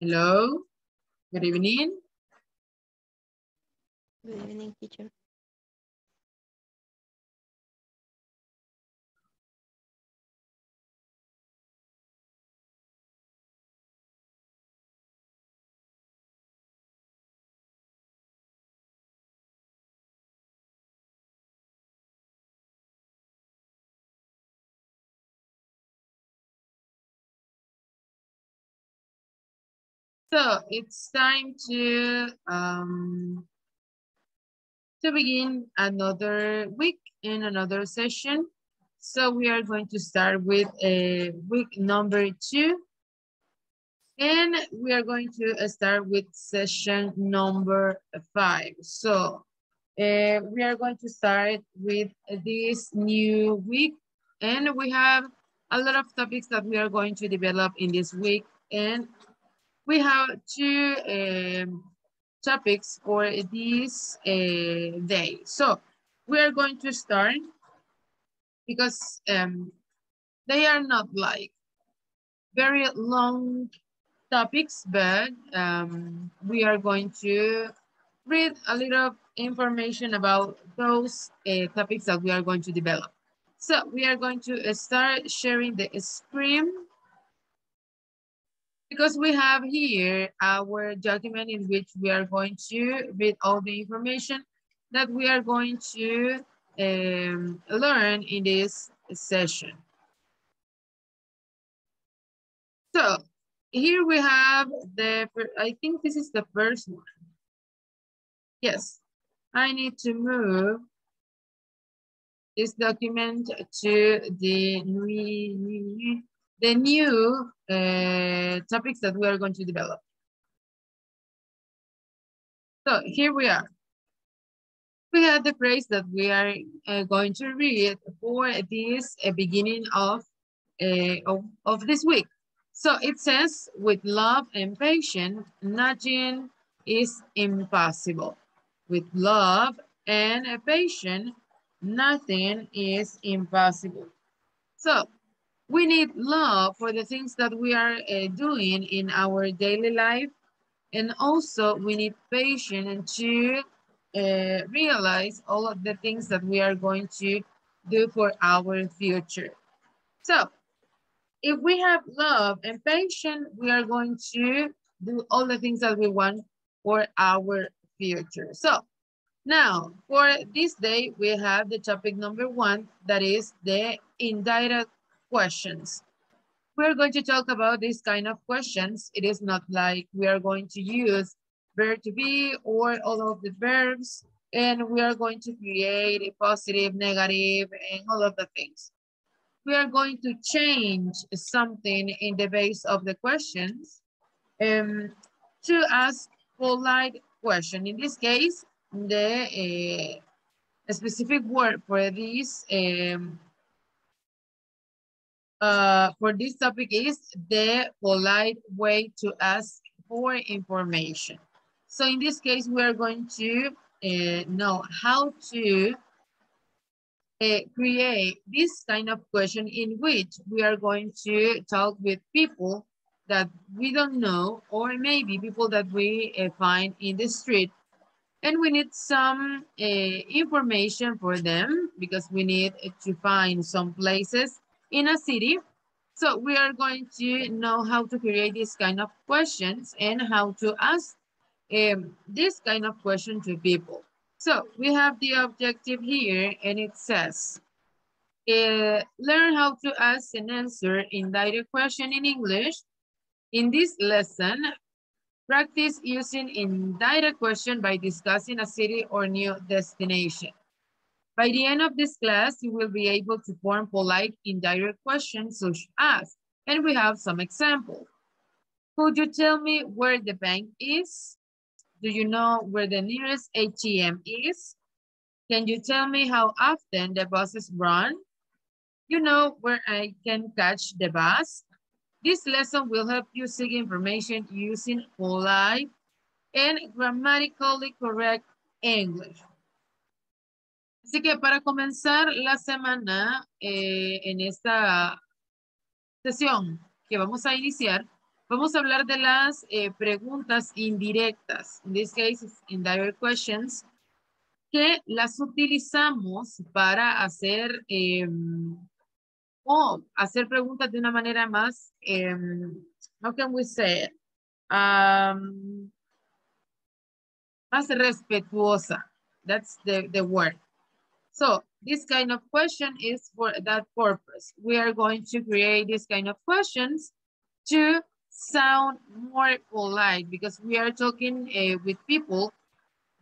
Hello. Good evening. Good evening, teacher. So it's time to um, to begin another week in another session. So we are going to start with a week number two. And we are going to start with session number five. So uh, we are going to start with this new week. And we have a lot of topics that we are going to develop in this week. And we have two um, topics for this uh, day. So we are going to start because um, they are not like very long topics, but um, we are going to read a little information about those uh, topics that we are going to develop. So we are going to start sharing the screen because we have here our document in which we are going to read all the information that we are going to um, learn in this session. So here we have the, I think this is the first one. Yes, I need to move this document to the the new uh, topics that we are going to develop. So here we are. We have the phrase that we are uh, going to read for this uh, beginning of, uh, of, of this week. So it says, with love and patience, nothing is impossible. With love and patience, nothing is impossible. So we need love for the things that we are uh, doing in our daily life. And also we need patience to uh, realize all of the things that we are going to do for our future. So if we have love and patience, we are going to do all the things that we want for our future. So now for this day, we have the topic number one, that is the indirect questions. We're going to talk about this kind of questions. It is not like we are going to use verb to be or all of the verbs, and we are going to create a positive, negative, and all of the things. We are going to change something in the base of the questions um, to ask polite question. In this case, the uh, specific word for this um, uh, for this topic is the polite way to ask for information. So in this case, we are going to uh, know how to uh, create this kind of question in which we are going to talk with people that we don't know or maybe people that we uh, find in the street and we need some uh, information for them because we need to find some places in a city. So we are going to know how to create this kind of questions and how to ask um, this kind of question to people. So we have the objective here and it says, uh, learn how to ask and answer indirect question in English. In this lesson, practice using indirect question by discussing a city or new destination. By the end of this class, you will be able to form polite indirect questions such as, and we have some examples. Could you tell me where the bank is? Do you know where the nearest ATM is? Can you tell me how often the buses run? You know where I can catch the bus? This lesson will help you seek information using polite and grammatically correct English. Así que para comenzar la semana eh, en esta sesión que vamos a iniciar, Vamos a hablar de las eh, preguntas indirectas. In this case, indirect questions, que las utilizamos para hacer em, o hacer preguntas de una manera más, um, how can we say? Um, más respetuosa. That's the word. So this kind of question is for that purpose. We are going to create this kind of questions to sound more polite because we are talking uh, with people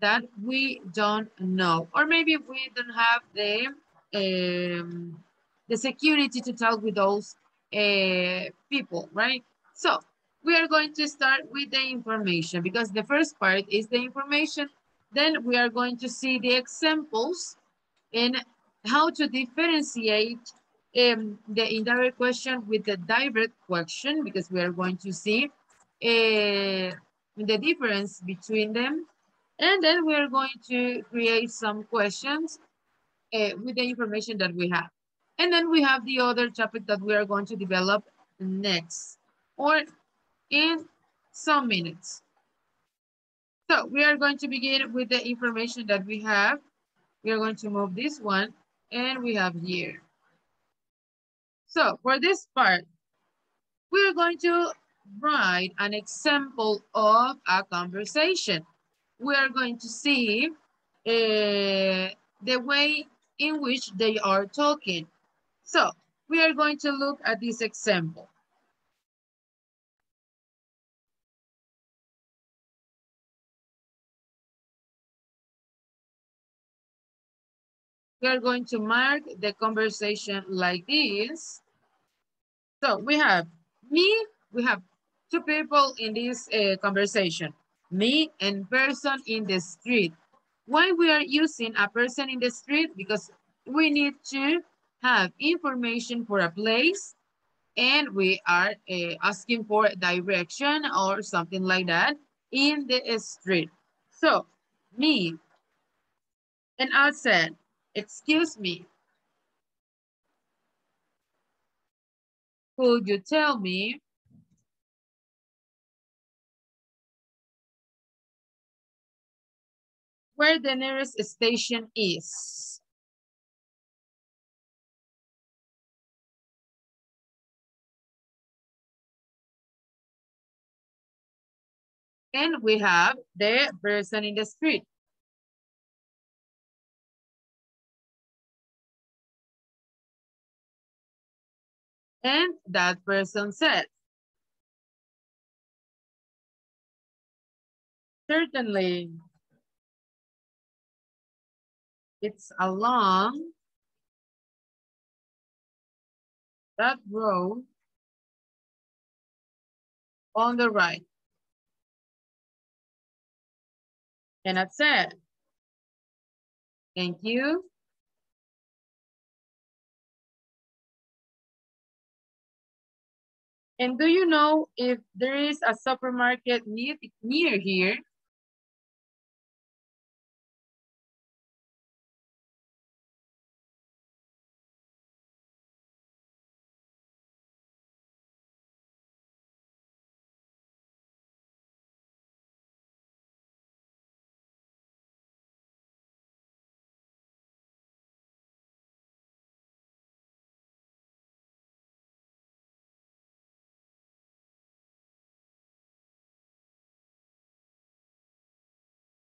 that we don't know. Or maybe we don't have the, um, the security to talk with those uh, people, right? So we are going to start with the information because the first part is the information. Then we are going to see the examples and how to differentiate um, the indirect question with the direct question because we are going to see uh, the difference between them. And then we are going to create some questions uh, with the information that we have. And then we have the other topic that we are going to develop next or in some minutes. So we are going to begin with the information that we have. We are going to move this one and we have here. So for this part, we're going to write an example of a conversation. We are going to see uh, the way in which they are talking. So we are going to look at this example. We are going to mark the conversation like this. So we have me, we have two people in this uh, conversation, me and person in the street. Why we are using a person in the street? Because we need to have information for a place and we are uh, asking for direction or something like that in the street. So me and I said, Excuse me. Could you tell me where the nearest station is? And we have the person in the street. And that person said, certainly it's along that road on the right. And I said, thank you. And do you know if there is a supermarket near, near here?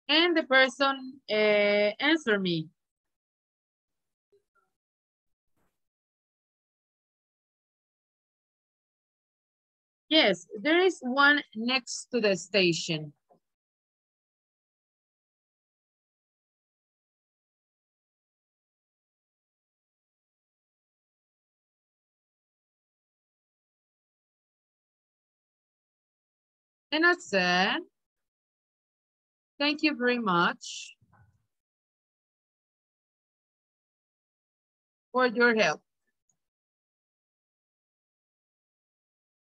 And the person uh, answer me. Yes, there is one next to the station. And I said, Thank you very much for your help.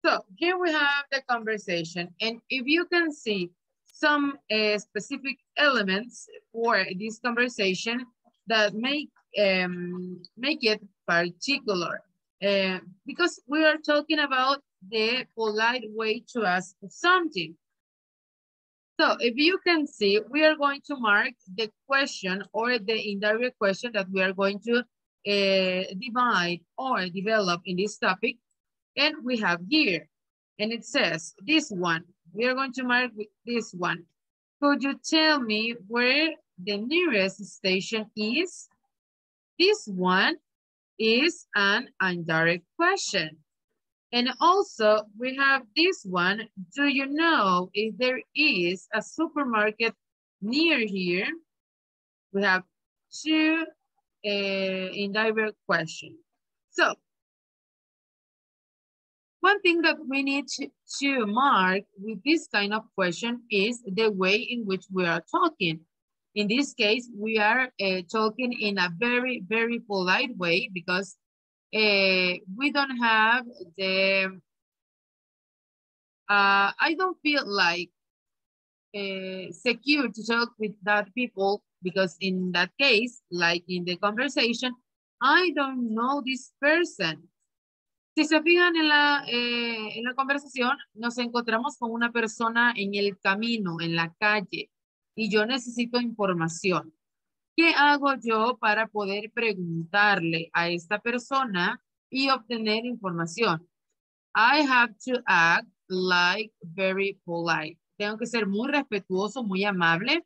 So here we have the conversation. And if you can see some uh, specific elements for this conversation that make, um, make it particular. Uh, because we are talking about the polite way to ask something. So if you can see, we are going to mark the question or the indirect question that we are going to uh, divide or develop in this topic. And we have here, and it says this one. We are going to mark this one. Could you tell me where the nearest station is? This one is an indirect question. And also we have this one. Do you know if there is a supermarket near here? We have two uh, indirect questions. So one thing that we need to, to mark with this kind of question is the way in which we are talking. In this case, we are uh, talking in a very, very polite way because uh, we don't have the, uh, I don't feel like uh, secure to talk with that people because in that case, like in the conversation, I don't know this person. Si se fijan en la, eh, en la conversación, nos encontramos con una persona en el camino, en la calle, y yo necesito información. ¿Qué hago yo para poder preguntarle a esta persona y obtener información? I have to act like very polite. Tengo que ser muy respetuoso, muy amable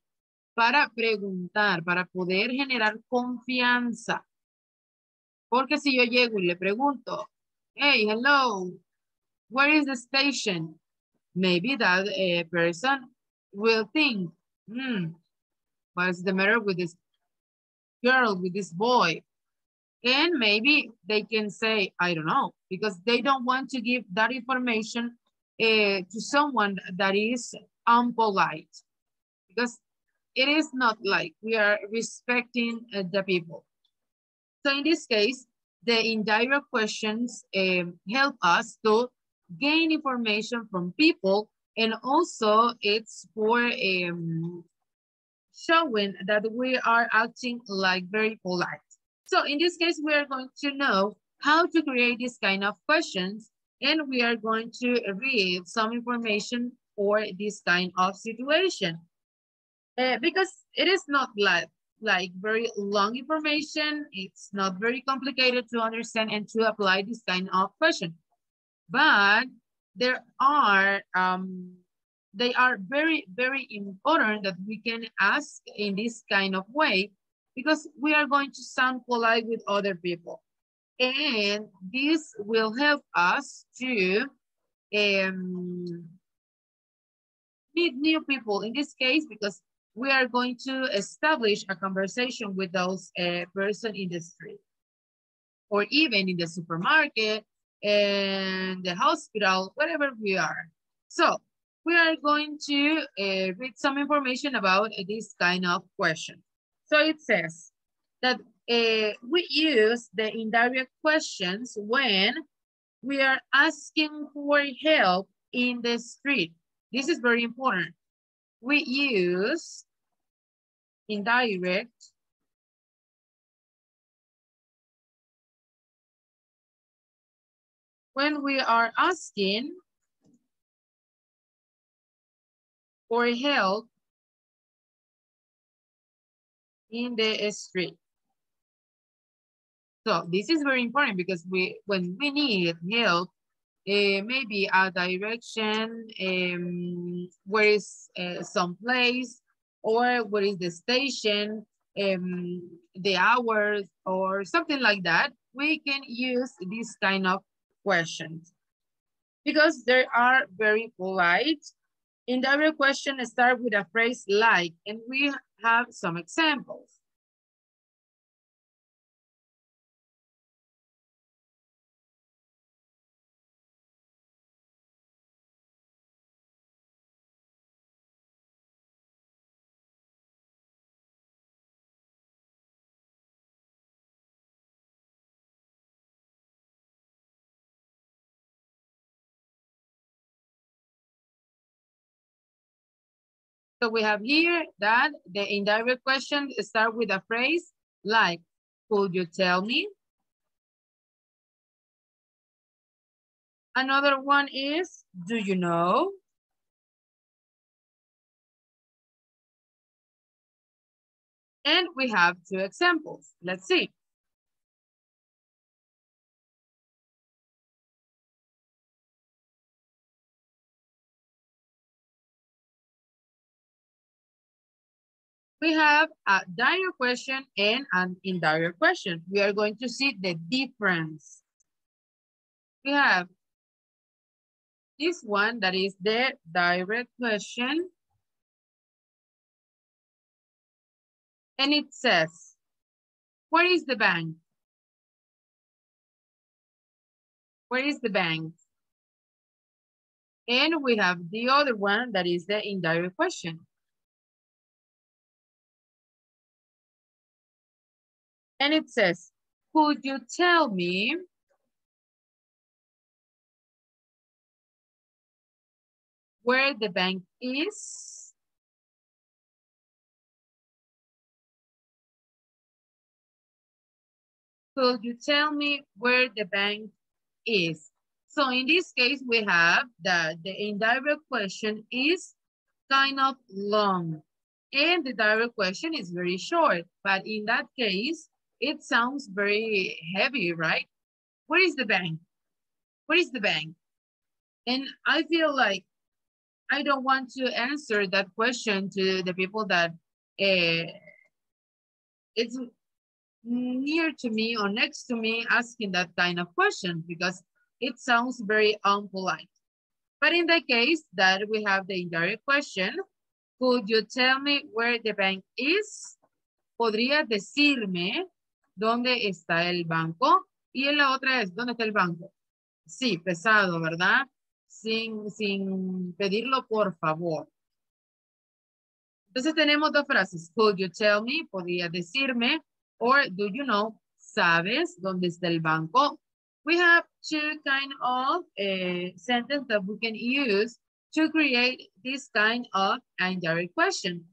para preguntar, para poder generar confianza. Porque si yo llego y le pregunto, hey, hello, where is the station? Maybe that uh, person will think, hmm, what's the matter with this girl, with this boy? And maybe they can say, I don't know, because they don't want to give that information uh, to someone that is unpolite. Because it is not like we are respecting uh, the people. So in this case, the indirect questions um, help us to gain information from people and also it's for um, showing that we are acting like very polite. So in this case, we are going to know how to create this kind of questions and we are going to read some information for this kind of situation. Uh, because it is not like like very long information. It's not very complicated to understand and to apply this kind of question. But there are, um, they are very, very important that we can ask in this kind of way because we are going to sound polite with other people. And this will help us to um, meet new people in this case because we are going to establish a conversation with those uh, person in the street or even in the supermarket and the hospital, wherever we are. So we are going to uh, read some information about uh, this kind of question. So it says that uh, we use the indirect questions when we are asking for help in the street. This is very important we use indirect when we are asking for help in the street. So this is very important because we when we need help, uh, maybe a direction, um, where is uh, some place, or where is the station, um, the hours, or something like that, we can use this kind of questions. Because they are very polite. In the question, start with a phrase like, and we have some examples. So we have here that the indirect question start with a phrase like, could you tell me? Another one is, do you know? And we have two examples. Let's see. We have a direct question and an indirect question. We are going to see the difference. We have this one that is the direct question. And it says, where is the bank? Where is the bank? And we have the other one that is the indirect question. And it says, could you tell me where the bank is? Could you tell me where the bank is? So in this case, we have that the indirect question is kind of long and the direct question is very short. But in that case, it sounds very heavy, right? Where is the bank? Where is the bank? And I feel like I don't want to answer that question to the people that uh, it's near to me or next to me asking that kind of question because it sounds very unpolite. But in the case that we have the indirect question, could you tell me where the bank is? ¿Podrías decirme dónde está el banco. Y en la otra es, ¿dónde está el banco? Sí, pesado, ¿verdad? Sin, sin pedirlo por favor. Entonces tenemos dos frases. Could you tell me? Podría decirme. Or do you know? ¿Sabes dónde está el banco? We have two kind of uh, sentence that we can use to create this kind of indirect question.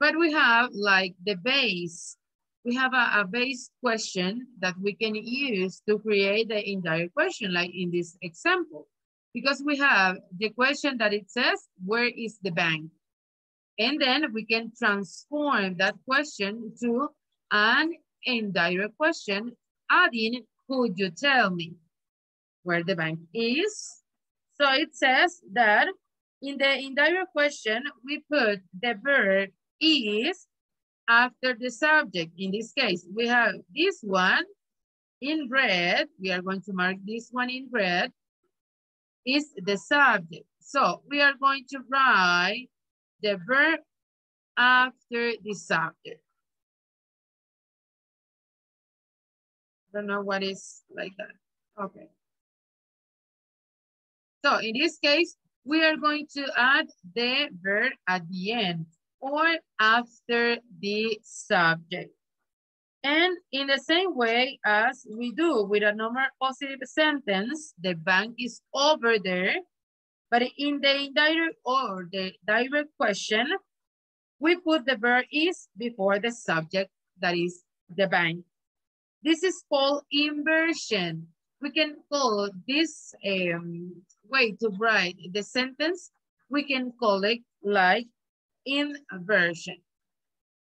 But we have like the base we have a, a base question that we can use to create the indirect question, like in this example. Because we have the question that it says, where is the bank? And then we can transform that question to an indirect question, adding, could you tell me where the bank is? So it says that in the indirect question, we put the verb is after the subject. In this case, we have this one in red. We are going to mark this one in red is the subject. So we are going to write the verb after the subject. I don't know what is like that. Okay. So in this case, we are going to add the verb at the end or after the subject. And in the same way as we do with a normal positive sentence, the bank is over there. But in the indirect or the direct question, we put the verb is before the subject, that is the bank. This is called inversion. We can call this um, way to write the sentence, we can call it like inversion.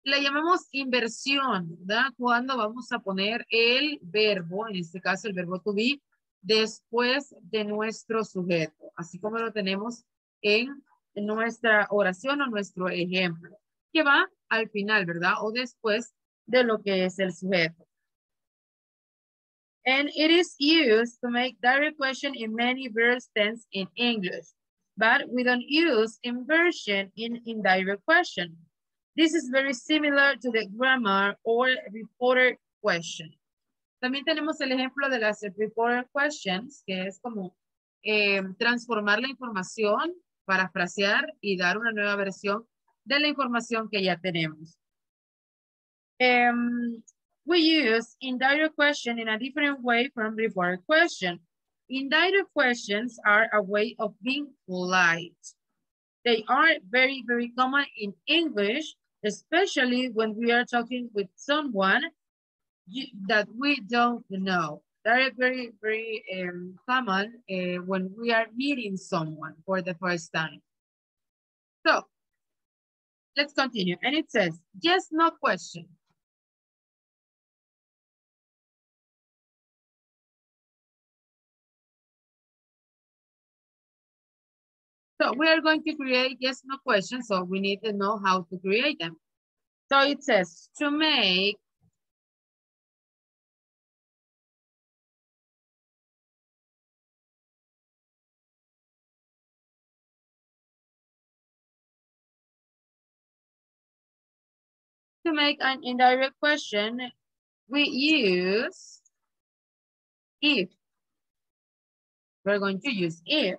La llamamos inversión, ¿verdad? Cuando vamos a poner el verbo, en este caso el verbo to be, después de nuestro sujeto, así como lo tenemos en nuestra oración o nuestro ejemplo, que va al final, ¿verdad? O después de lo que es el sujeto. And it is used to make direct question in many verse tense in English but we don't use inversion in indirect question. This is very similar to the grammar or reporter question. También tenemos el ejemplo de las reporter questions, que es como eh, transformar la información, parafrasear y dar una nueva versión de la información que ya tenemos. Um, we use indirect question in a different way from reporter question. Indirect questions are a way of being polite. They are very, very common in English, especially when we are talking with someone that we don't know. Is very, very um, common uh, when we are meeting someone for the first time. So let's continue. And it says, yes, no question. So we are going to create yes, no questions. So we need to know how to create them. So it says to make to make an indirect question, we use if. We're going to use if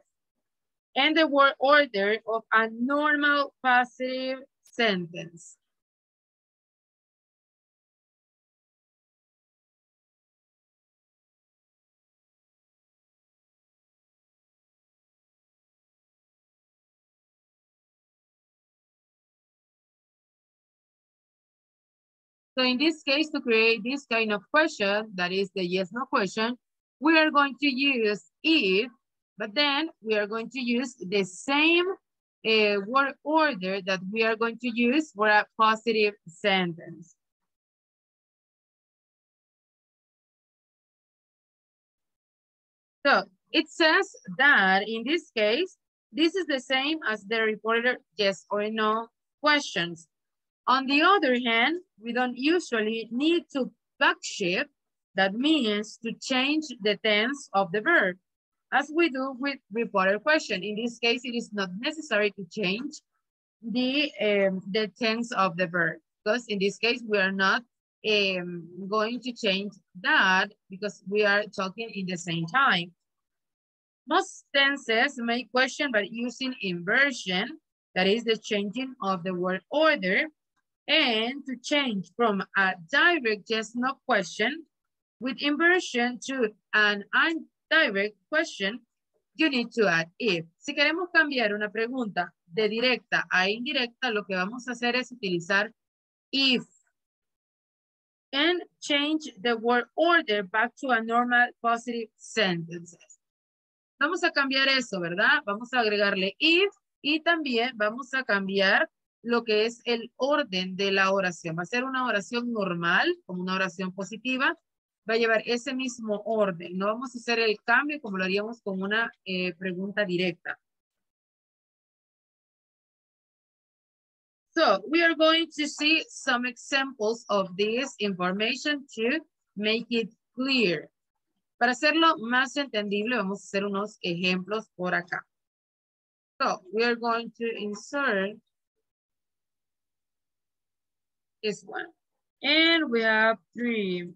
and the word order of a normal positive sentence. So in this case, to create this kind of question, that is the yes, no question, we are going to use if but then we are going to use the same uh, word order that we are going to use for a positive sentence. So it says that in this case, this is the same as the reporter yes or no questions. On the other hand, we don't usually need to backshift. That means to change the tense of the verb as we do with reported question. In this case, it is not necessary to change the, um, the tense of the verb because in this case, we are not um, going to change that because we are talking in the same time. Most tenses make question by using inversion, that is the changing of the word order, and to change from a direct yes no question with inversion to an direct question, you need to add if. Si queremos cambiar una pregunta de directa a indirecta, lo que vamos a hacer es utilizar if. And change the word order back to a normal positive sentences. Vamos a cambiar eso, ¿verdad? Vamos a agregarle if y también vamos a cambiar lo que es el orden de la oración. Va a ser una oración normal, como una oración positiva, va a llevar ese mismo orden. No vamos a hacer el cambio como lo haríamos con una eh, pregunta directa. So we are going to see some examples of this information to make it clear. Para hacerlo más entendible, vamos a hacer unos ejemplos por acá. So we are going to insert this one. And we have three.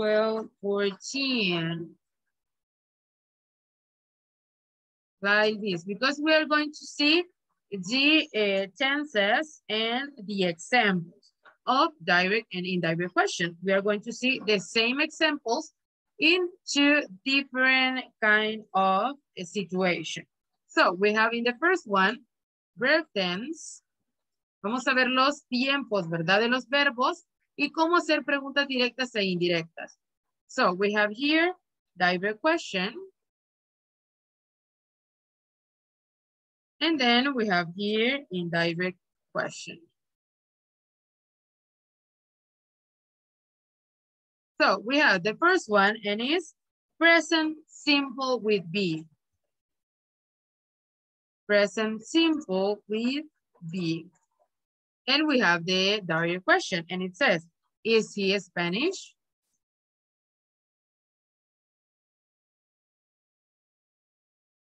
12, 14. Like this, because we are going to see the uh, tenses and the examples of direct and indirect question. We are going to see the same examples in two different kind of situation. So we have in the first one, verb tense. Vamos a ver los tiempos, ¿verdad? De los verbos y cómo hacer preguntas directas e indirectas. So we have here direct question. And then we have here indirect question. So we have the first one and is present simple with be. Present simple with be. And we have the direct question and it says, is he Spanish?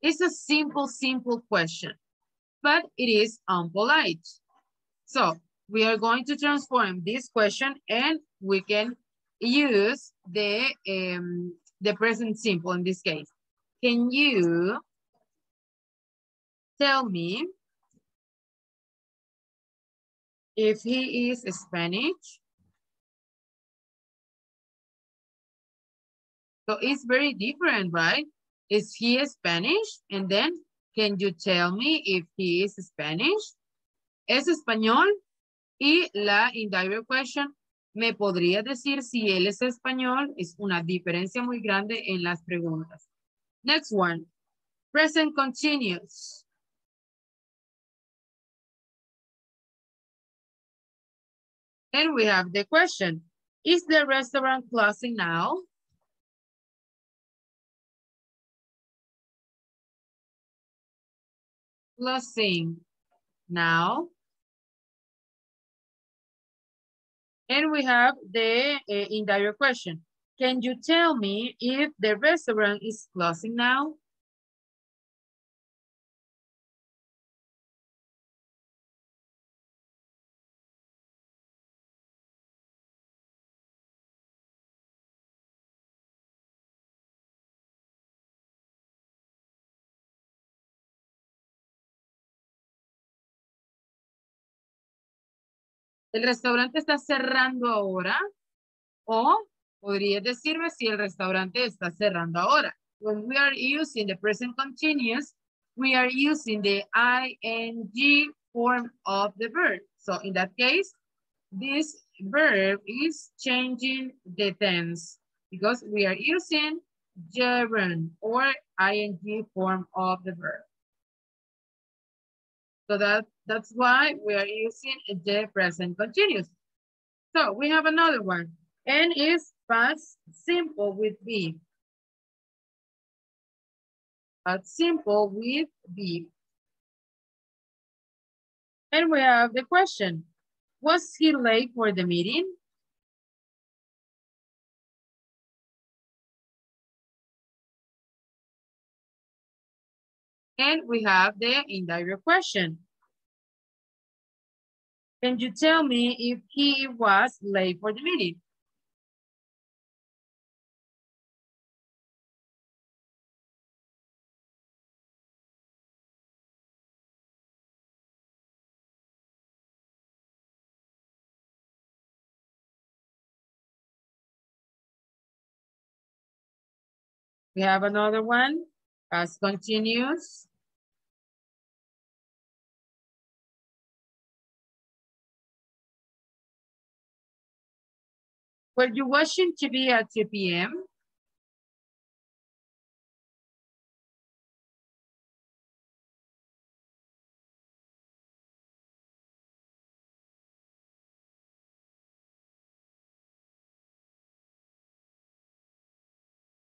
It's a simple, simple question, but it is unpolite. So we are going to transform this question and we can use the, um, the present simple in this case. Can you tell me if he is Spanish. So it's very different, right? Is he Spanish? And then can you tell me if he is Spanish? es español y la indirect question me podría decir si él es español. Es una diferencia muy grande en las preguntas. Next one. Present continuous. And we have the question. Is the restaurant closing now? Closing now. And we have the uh, indirect question. Can you tell me if the restaurant is closing now? ¿El restaurante está cerrando ahora? O podría decirme si el restaurante está cerrando ahora. When we are using the present continuous, we are using the ing form of the verb. So in that case, this verb is changing the tense because we are using gerund or ing form of the verb. So that, that's why we are using the present continuous. So we have another one. N is past simple with be. Past simple with be. And we have the question. Was he late for the meeting? And we have the indirect question. Can you tell me if he was late for the meeting? We have another one. As continuous. Were you watching TV at 2 p.m.?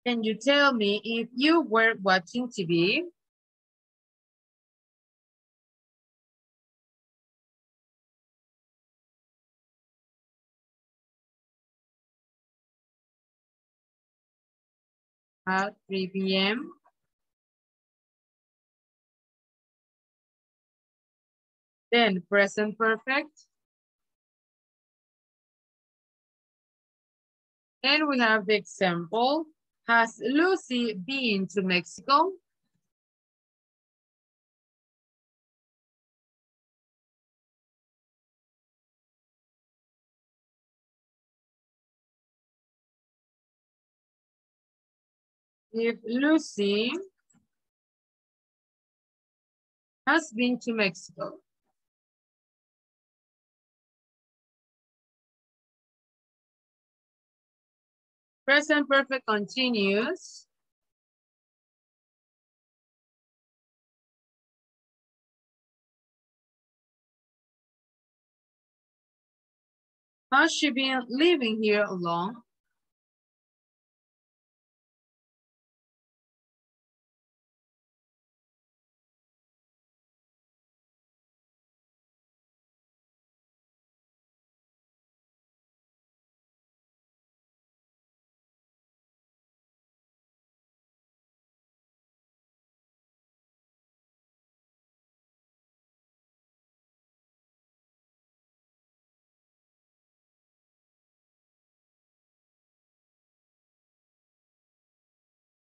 Can you tell me if you were watching TV? At 3 p.m. Then present perfect. And we have the example. Has Lucy been to Mexico? If Lucy has been to Mexico. Present perfect continuous. Has she been living here alone?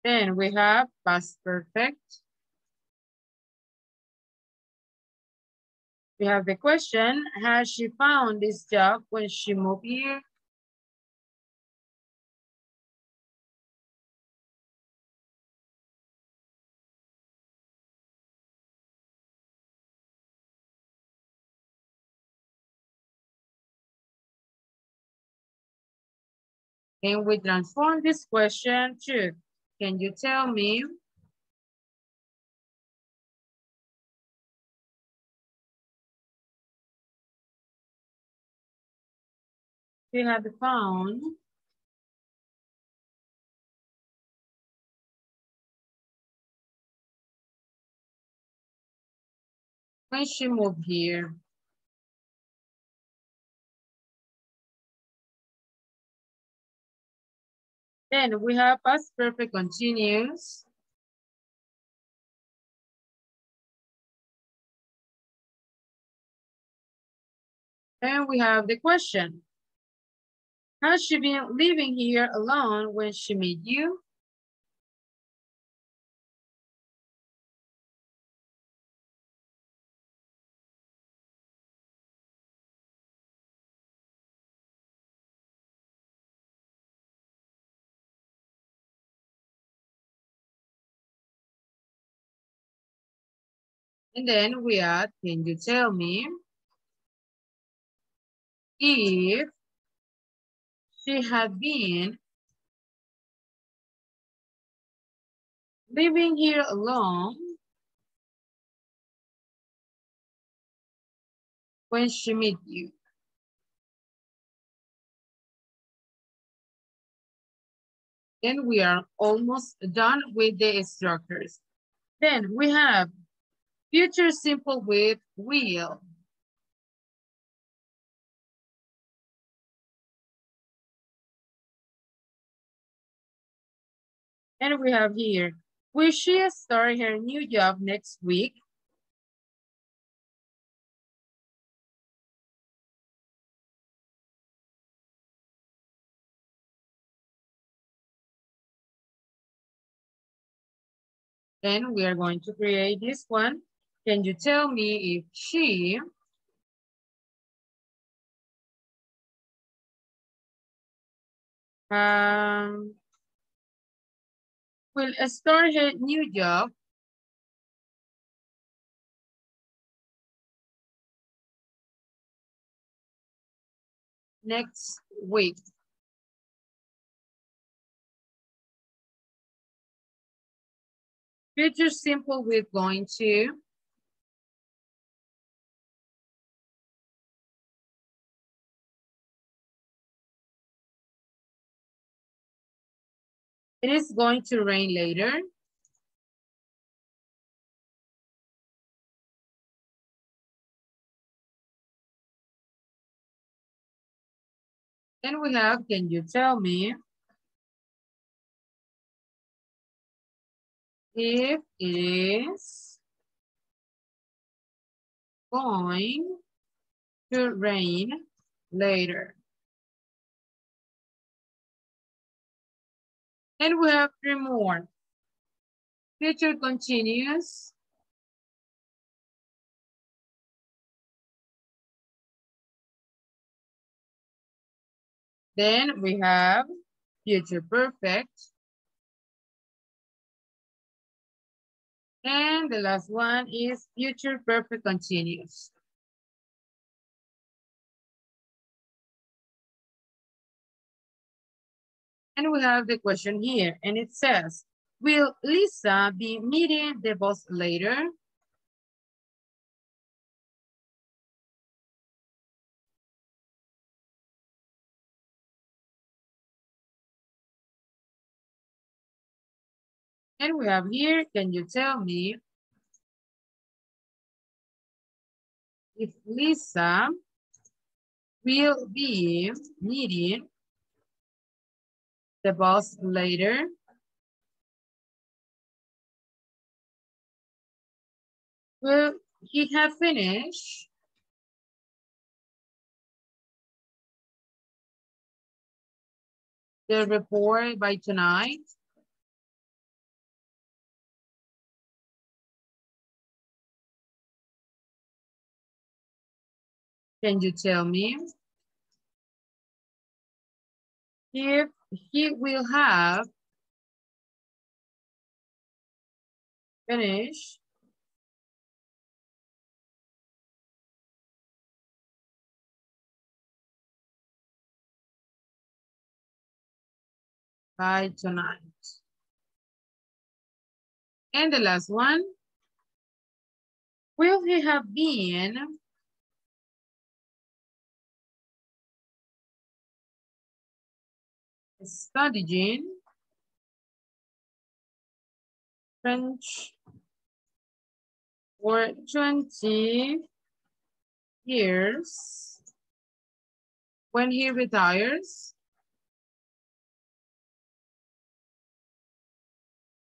Then we have past perfect. We have the question, has she found this job when she moved here? And we transform this question to can you tell me she had found when she moved here. Then we have past perfect continuous. And we have the question. Has she been living here alone when she met you? And then we add, can you tell me if she had been living here alone when she met you? Then we are almost done with the structures. Then we have Future simple with will. And we have here, will she start her new job next week? Then we are going to create this one. Can you tell me if she um, will start her new job next week? Future simple with going to. It is going to rain later. Then we have, can you tell me if it is going to rain later? And we have three more. Future continuous. Then we have future perfect. And the last one is future perfect continuous. And we have the question here, and it says, will Lisa be meeting the boss later? And we have here, can you tell me if Lisa will be meeting the boss later. Will he have finished? The report by tonight? Can you tell me? If he will have finished by tonight. And the last one. Will he have been studying French for 20 years when he retires.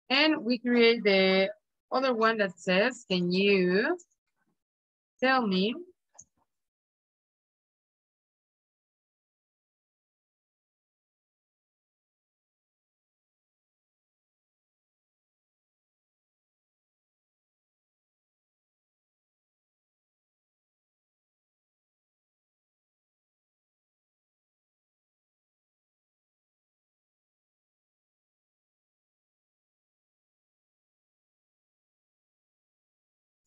And we create the other one that says, can you tell me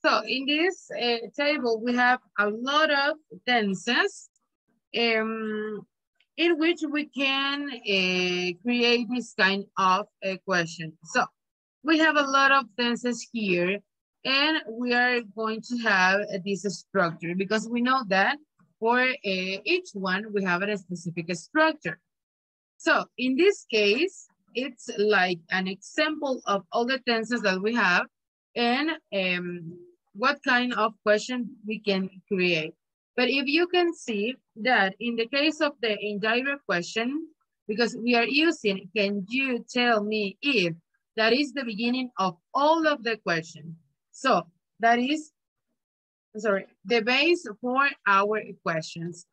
So in this uh, table, we have a lot of tenses um, in which we can uh, create this kind of uh, question. So we have a lot of tenses here and we are going to have this structure because we know that for each one, we have a specific structure. So in this case, it's like an example of all the tenses that we have and um, what kind of question we can create. But if you can see that in the case of the indirect question, because we are using, can you tell me if, that is the beginning of all of the question. So that is, sorry, the base for our questions.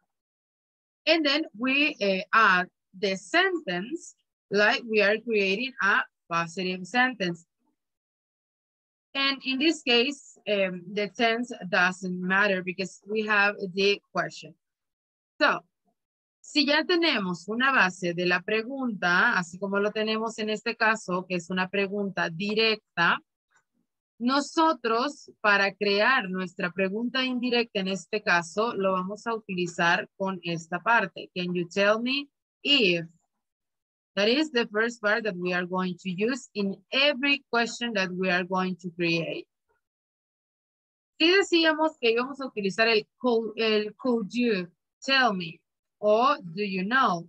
And then we uh, add the sentence like we are creating a positive sentence. And in this case, um, the tense doesn't matter because we have the question. So, si ya tenemos una base de la pregunta, así como lo tenemos en este caso, que es una pregunta directa, nosotros para crear nuestra pregunta indirecta en este caso, lo vamos a utilizar con esta parte. Can you tell me if? That is the first part that we are going to use in every question that we are going to create. Si decíamos que íbamos a utilizar el could, you tell me o do you know.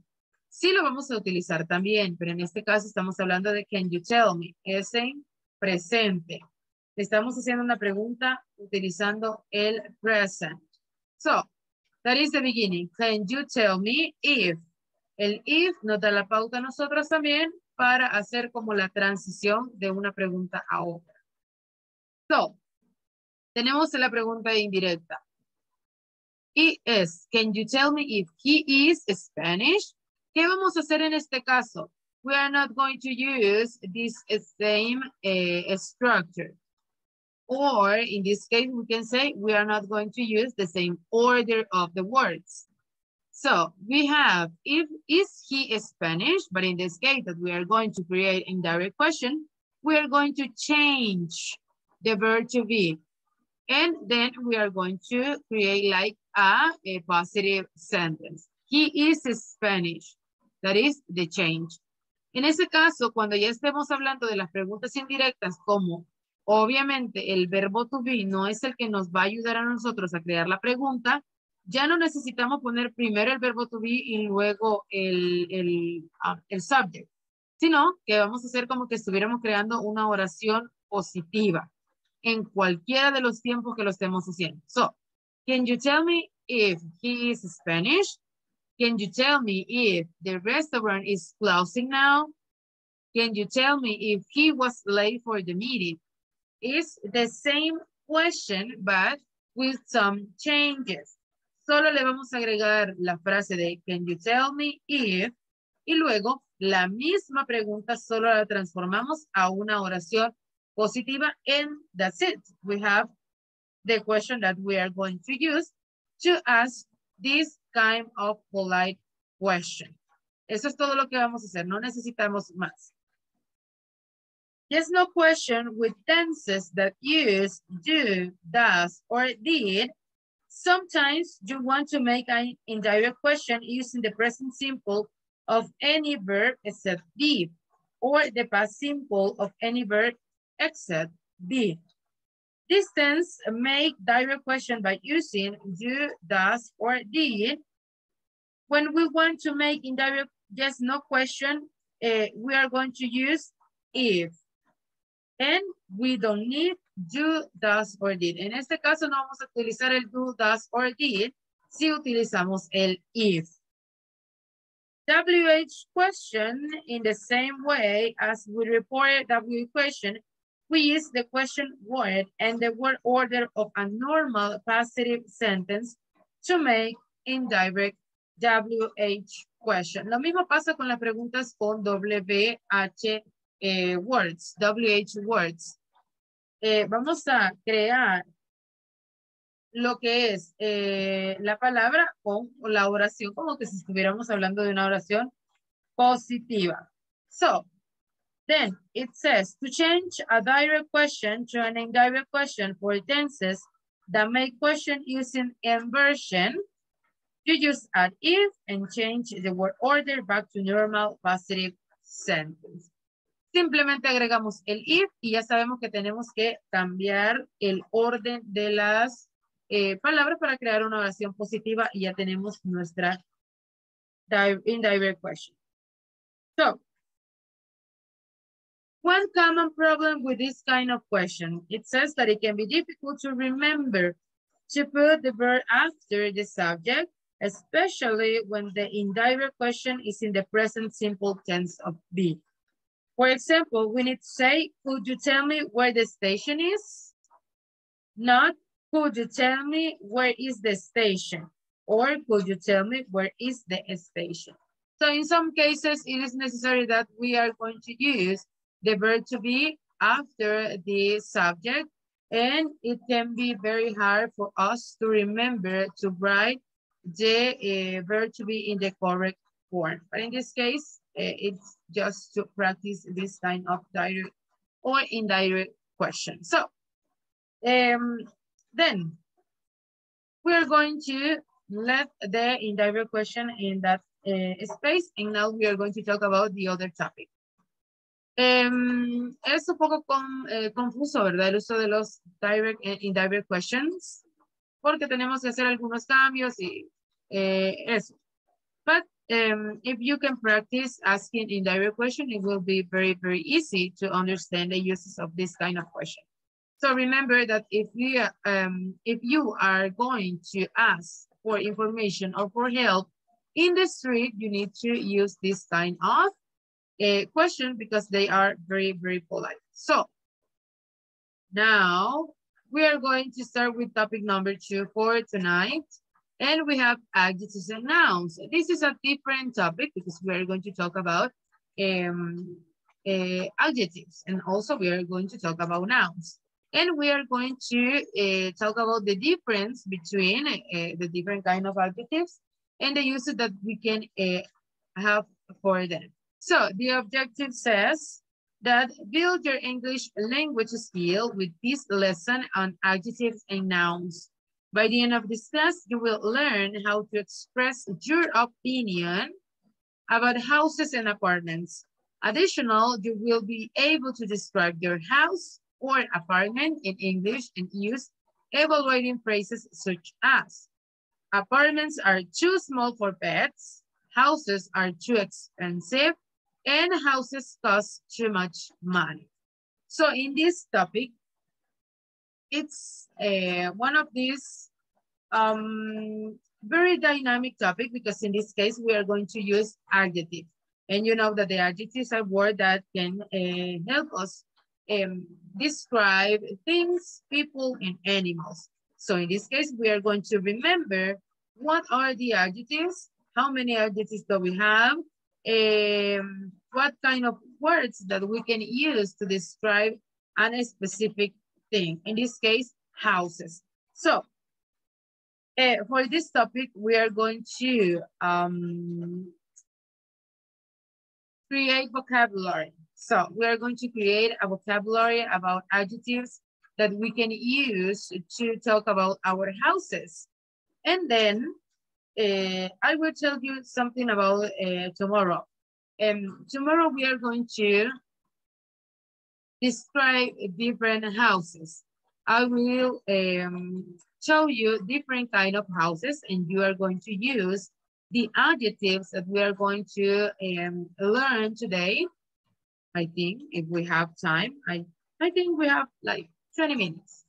Sí lo vamos a utilizar también, pero en este caso estamos hablando de can you tell me, es en presente. Estamos haciendo una pregunta utilizando el present. So, that is the beginning. Can you tell me if? El if nos da la pauta a nosotros también para hacer como la transición de una pregunta a otra. So, tenemos la pregunta indirecta. Y es, can you tell me if he is Spanish? ¿Qué vamos a hacer en este caso? We are not going to use this same uh, structure. Or in this case, we can say we are not going to use the same order of the words. So we have, if is he Spanish, but in this case that we are going to create indirect question, we are going to change the verb to be. And then we are going to create like a, a positive sentence. He is Spanish. That is the change. En ese caso, cuando ya estemos hablando de las preguntas indirectas, como obviamente el verbo to be no es el que nos va a ayudar a nosotros a crear la pregunta, ya no necesitamos poner primero el verbo to be y luego el, el, ah, el subject, sino que vamos a hacer como que estuviéramos creando una oración positiva en cualquiera de los tiempos que lo estemos haciendo. So, can you tell me if he is Spanish? Can you tell me if the restaurant is closing now? Can you tell me if he was late for the meeting? It's the same question, but with some changes. Solo le vamos a agregar la frase de can you tell me if y luego la misma pregunta solo la transformamos a una oración positiva and that's it. We have the question that we are going to use to ask this kind of polite question. Eso es todo lo que vamos a hacer. No necesitamos más. Yes, no question with tenses that use do, does, or did Sometimes you want to make an indirect question using the present simple of any verb except be, or the past simple of any verb except be. This tense make direct question by using do, does, or did. When we want to make indirect yes, no question, uh, we are going to use if. And we don't need do, does, or did. En este caso no vamos a utilizar el do, does, or did si utilizamos el if. WH question in the same way as we report WH question, we use the question word and the word order of a normal positive sentence to make indirect WH question. Lo mismo pasa con las preguntas con WH eh, words, WH words. Eh, vamos a crear lo que es eh, la palabra con la oración, como que si estuviéramos hablando de una oración positiva. So, then it says to change a direct question to an indirect question for tenses that make question using inversion, you use add if and change the word order back to normal positive sentence. Simplemente agregamos el if y ya sabemos que tenemos que cambiar el orden de las eh, palabras para crear una oración positiva y ya tenemos nuestra indirect question. So, one common problem with this kind of question, it says that it can be difficult to remember to put the verb after the subject, especially when the indirect question is in the present simple tense of be. For example, we need to say, could you tell me where the station is? Not could you tell me where is the station? Or could you tell me where is the station? So in some cases, it is necessary that we are going to use the verb to be after the subject. And it can be very hard for us to remember to write the uh, verb to be in the correct form. But in this case, it's just to practice this kind of direct or indirect question. So um, then we are going to let the indirect question in that uh, space and now we are going to talk about the other topic. Um, es un poco con, eh, confuso, ¿verdad? El uso de los direct and indirect questions porque tenemos que hacer algunos cambios y eh, eso. But um, if you can practice asking indirect question, it will be very, very easy to understand the uses of this kind of question. So remember that if you, um, if you are going to ask for information or for help in the street, you need to use this kind of uh, question because they are very, very polite. So now we are going to start with topic number two for tonight. And we have adjectives and nouns. This is a different topic because we are going to talk about um, uh, adjectives and also we are going to talk about nouns. And we are going to uh, talk about the difference between uh, the different kind of adjectives and the uses that we can uh, have for them. So the objective says that build your English language skill with this lesson on adjectives and nouns. By the end of this class, you will learn how to express your opinion about houses and apartments. Additional, you will be able to describe your house, or apartment in English and use evaluating phrases such as apartments are too small for pets, houses are too expensive, and houses cost too much money. So in this topic, it's uh, one of these um, very dynamic topic because in this case, we are going to use adjectives. And you know that the adjectives are words that can uh, help us um, describe things, people, and animals. So in this case, we are going to remember what are the adjectives, how many adjectives do we have, um, what kind of words that we can use to describe a specific thing. In this case, houses. So uh, for this topic, we are going to um, create vocabulary. So we are going to create a vocabulary about adjectives that we can use to talk about our houses. And then uh, I will tell you something about uh, tomorrow. Um, tomorrow we are going to describe different houses. I will um, show you different kind of houses and you are going to use the adjectives that we are going to um, learn today. I think if we have time, I, I think we have like 20 minutes.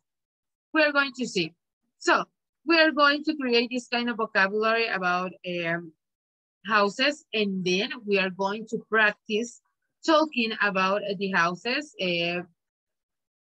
We are going to see. So we are going to create this kind of vocabulary about um, houses and then we are going to practice talking about the houses uh,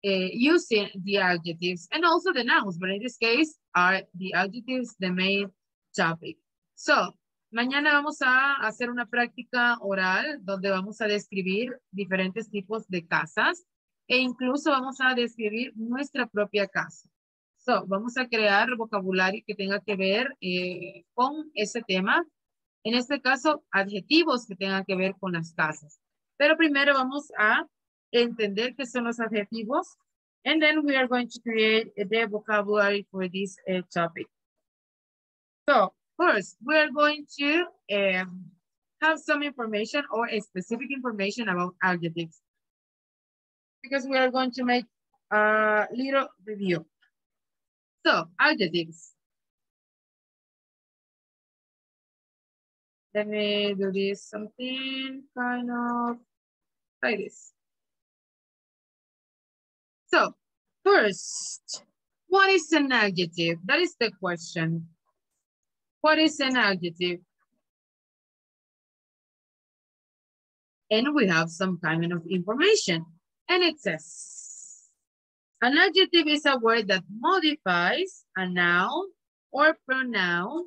uh, using the adjectives and also the nouns, but in this case are the adjectives the main topic. So, mañana vamos a hacer una práctica oral donde vamos a describir diferentes tipos de casas e incluso vamos a describir nuestra propia casa. So, vamos a crear vocabulario que tenga que ver eh, con ese tema. En este caso, adjetivos que tengan que ver con las casas. Pero primero vamos a entender qué son los adjetivos. And then we are going to create the vocabulary for this uh, topic. So first, we are going to um, have some information or a specific information about adjectives. Because we are going to make a little review. So adjectives. Let me do this something kind of like this. So first, what is an adjective? That is the question. What is an adjective? And we have some kind of information. And it says, an adjective is a word that modifies a noun or pronoun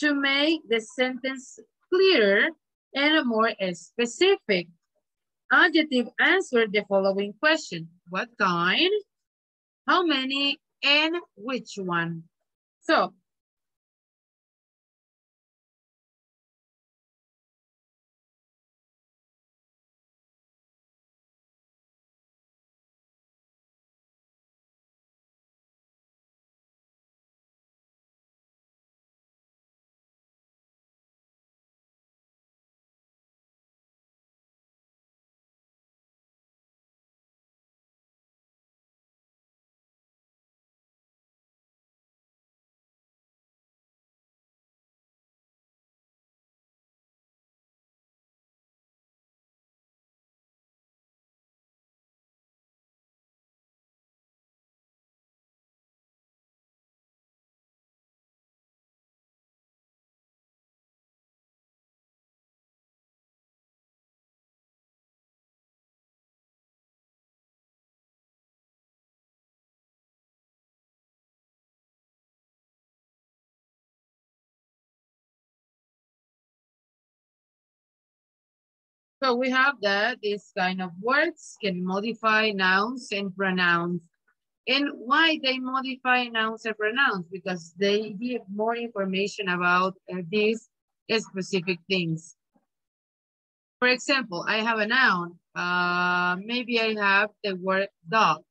to make the sentence clearer and a more specific. Adjective answer the following question. What kind? How many? And which one? So, So we have that these kind of words can modify nouns and pronouns. And why they modify nouns and pronouns? Because they give more information about uh, these specific things. For example, I have a noun. Uh, maybe I have the word dog.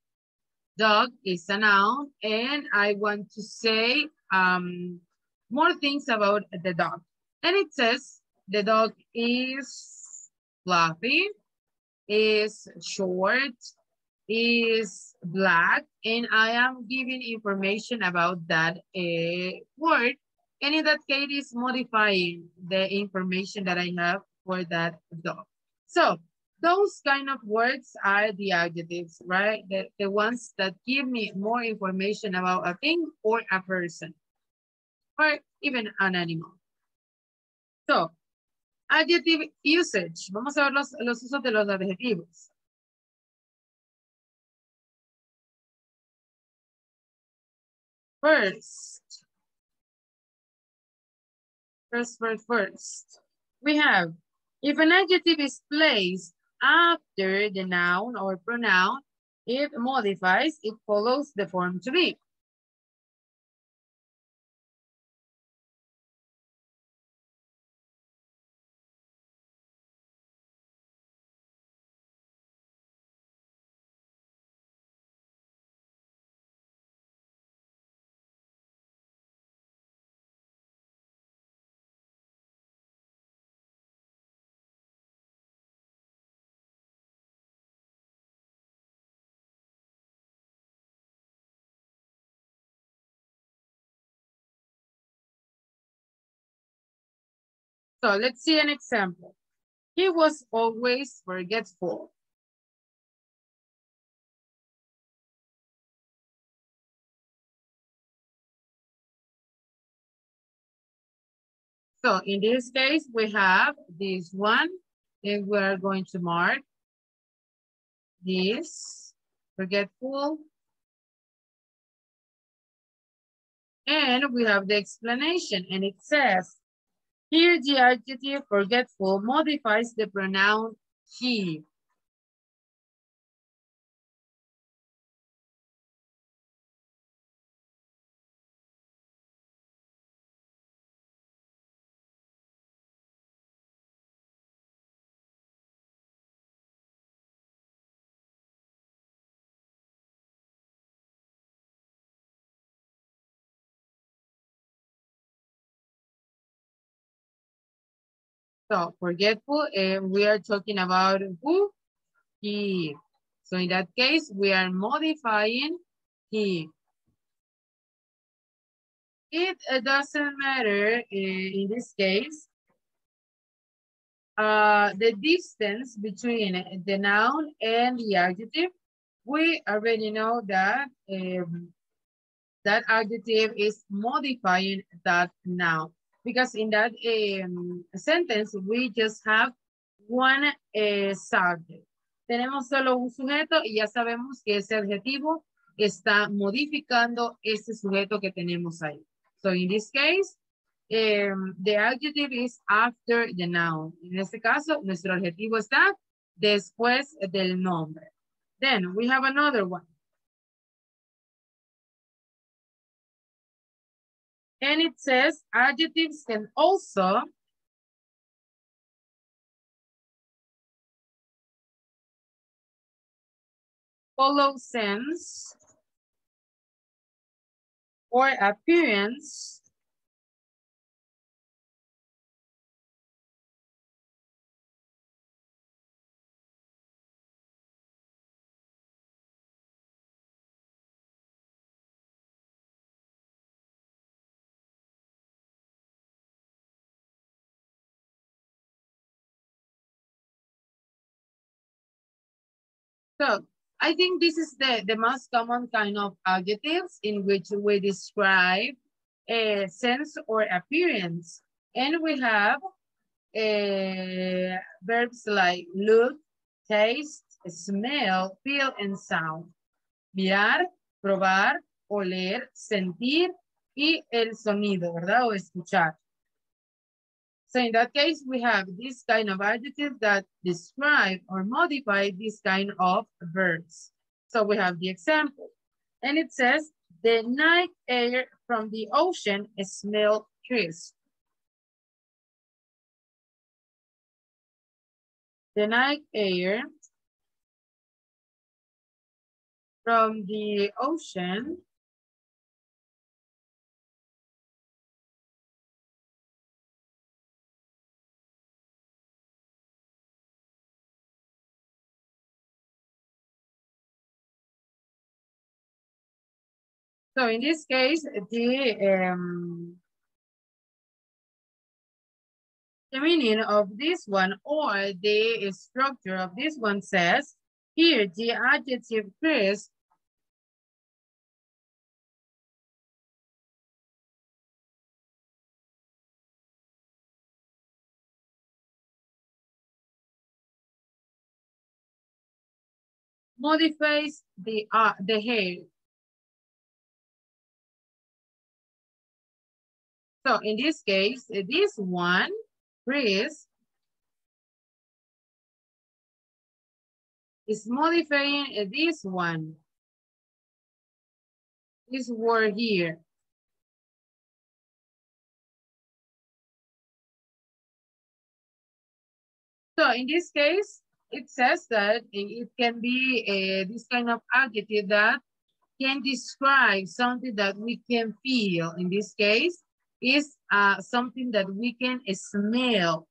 Dog is a noun and I want to say um, more things about the dog. And it says the dog is fluffy, is short, is black, and I am giving information about that uh, word. And in that case, it's modifying the information that I have for that dog. So those kind of words are the adjectives, right? The, the ones that give me more information about a thing or a person, or even an animal. So Adjective usage. Vamos a ver los, los usos de los adjetivos. First. First, first, first. We have, if an adjective is placed after the noun or pronoun, it modifies, it follows the form to be. So let's see an example. He was always forgetful. So in this case, we have this one, and we are going to mark this, forgetful. And we have the explanation, and it says, here the adjective forgetful modifies the pronoun he. So forgetful, and we are talking about who? He. So in that case, we are modifying he. It uh, doesn't matter uh, in this case, uh, the distance between the noun and the adjective. We already know that um, that adjective is modifying that noun because in that um, sentence we just have one uh, subject. Tenemos solo un sujeto y ya sabemos que ese adjetivo está modificando ese sujeto que tenemos ahí. So in this case, um, the adjective is after the noun. En este caso, nuestro adjetivo está después del nombre. Then we have another one. And it says adjectives can also follow sense or appearance So I think this is the, the most common kind of adjectives in which we describe a sense or appearance. And we have uh, verbs like look, taste, smell, feel, and sound. Mirar, probar, oler, sentir y el sonido, ¿verdad? O escuchar. So in that case, we have this kind of adjective that describe or modify this kind of verbs. So we have the example. And it says, the night air from the ocean smell crisp. The night air from the ocean So in this case, the, um, the meaning of this one or the structure of this one says, here the adjective crisp modifies the uh, the hair So in this case, uh, this one, Chris, is modifying uh, this one. This word here. So in this case, it says that uh, it can be a, this kind of adjective that can describe something that we can feel. In this case, is uh, something that we can smell,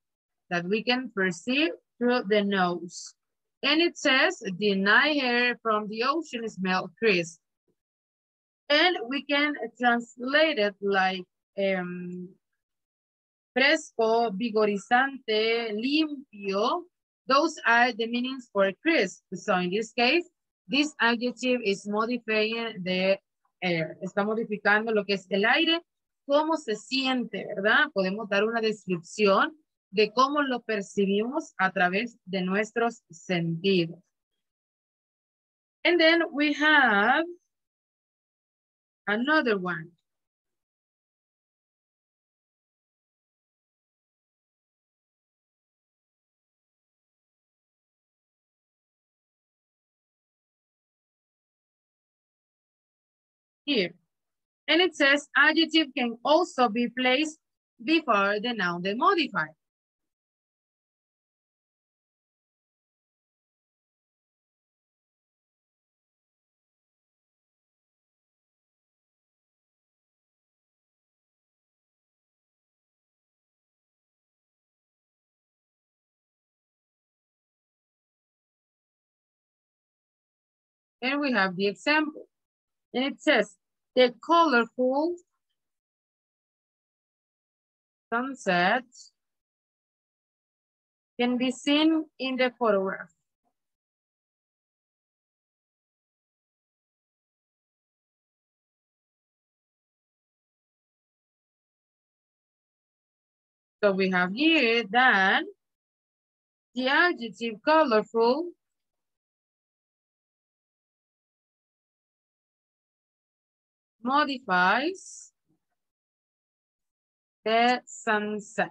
that we can perceive through the nose. And it says, the night air from the ocean smell crisp. And we can translate it like, um, fresco, vigorizante, limpio. Those are the meanings for crisp. So in this case, this adjective is modifying the air. Está modificando lo que es el aire, cómo se siente, ¿verdad? Podemos dar una descripción de cómo lo percibimos a través de nuestros sentidos. And then we have another one. Here. And it says adjective can also be placed before the noun the modifier. And we have the example. And it says, the colorful sunset can be seen in the photograph. So we have here that the adjective colorful modifies the sunset.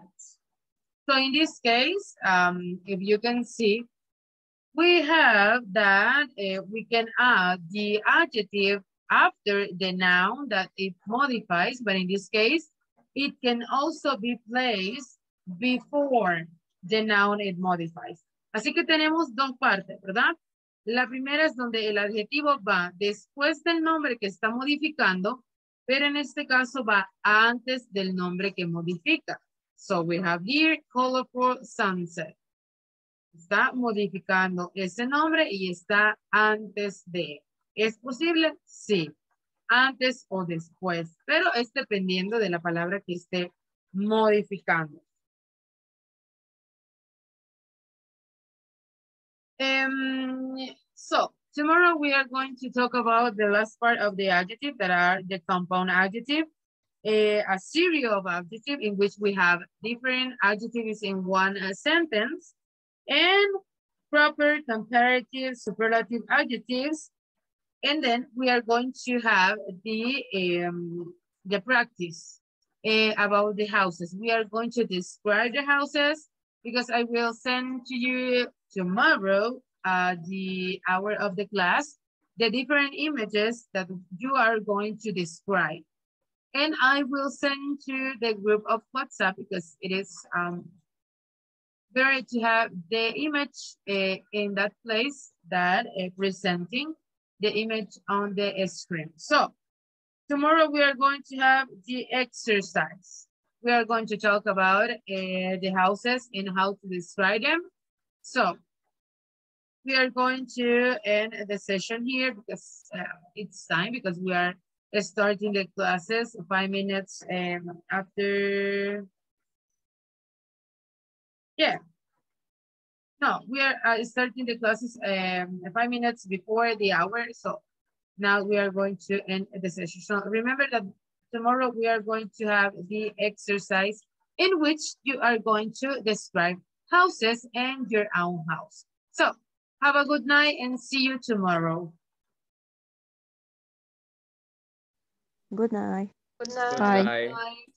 So in this case, um, if you can see, we have that uh, we can add the adjective after the noun that it modifies, but in this case, it can also be placed before the noun it modifies. Así que tenemos dos partes, ¿verdad? La primera es donde el adjetivo va después del nombre que está modificando, pero en este caso va antes del nombre que modifica. So we have here colorful sunset. Está modificando ese nombre y está antes de. ¿Es posible? Sí. Antes o después, pero es dependiendo de la palabra que esté modificando. Um, so tomorrow we are going to talk about the last part of the adjective that are the compound adjective, a, a series of adjectives in which we have different adjectives in one uh, sentence and proper comparative superlative adjectives. And then we are going to have the, um, the practice uh, about the houses. We are going to describe the houses because I will send to you tomorrow, uh, the hour of the class, the different images that you are going to describe. And I will send to the group of WhatsApp because it is um, better to have the image uh, in that place that uh, presenting the image on the screen. So tomorrow we are going to have the exercise. We are going to talk about uh, the houses and how to describe them. So we are going to end the session here because uh, it's time because we are starting the classes five minutes um, after. Yeah. No, we are uh, starting the classes um, five minutes before the hour. So now we are going to end the session. So remember that tomorrow we are going to have the exercise in which you are going to describe houses and your own house. So have a good night and see you tomorrow. Good night. Good night. Bye. Bye.